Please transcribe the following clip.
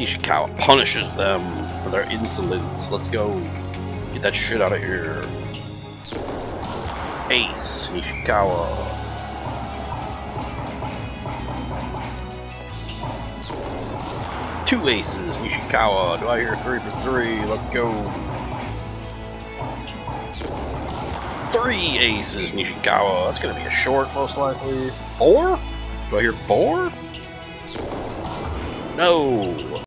Nishikawa punishes them for their insolence. Let's go. Get that shit out of here. Ace, Nishikawa. Two aces, Nishikawa. Do I hear three for three? Let's go. Three aces, Nishikawa. That's gonna be a short, most likely. Four? Do I hear four? No.